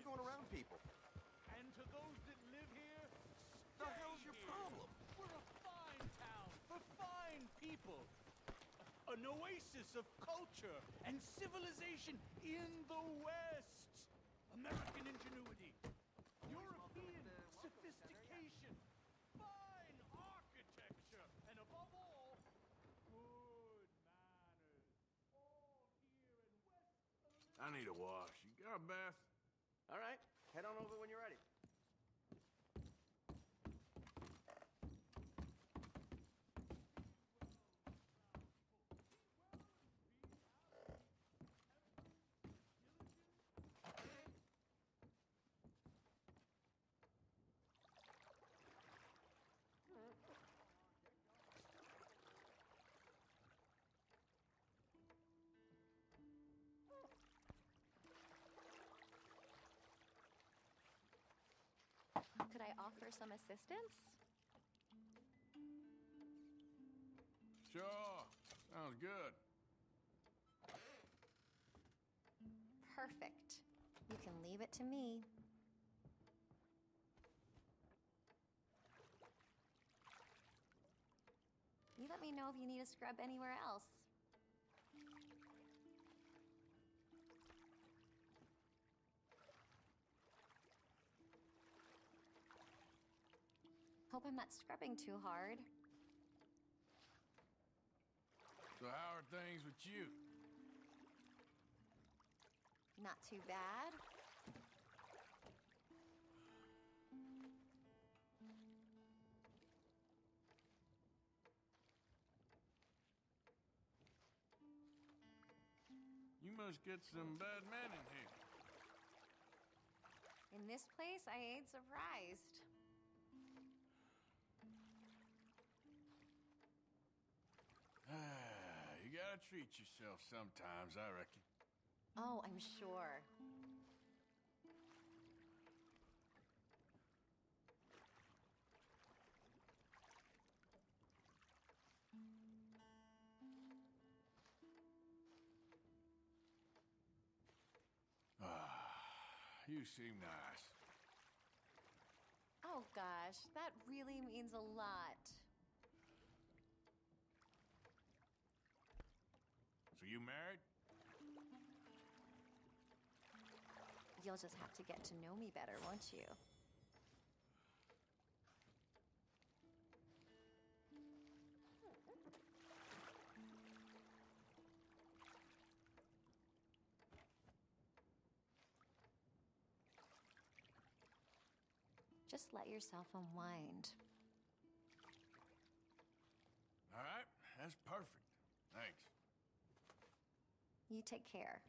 like going around people. And to those that live here, The hell's your stay problem? We're a fine town for fine people. An oasis of culture and civilization in the West. American ingenuity, European sophistication, fine architecture, and above all, good manners. All here in West I need a wash. You got a bath? Could I offer some assistance? Sure. Sounds good. Perfect. You can leave it to me. You let me know if you need a scrub anywhere else. Hope I'm not scrubbing too hard. So how are things with you? Not too bad. You must get some bad men in here. In this place, I ain't surprised. Treat yourself sometimes, I reckon. Oh, I'm sure. Ah, You seem nice. Oh gosh, that really means a lot. So you married? You'll just have to get to know me better, won't you? Just let yourself unwind. All right, that's perfect. Thanks. You take care.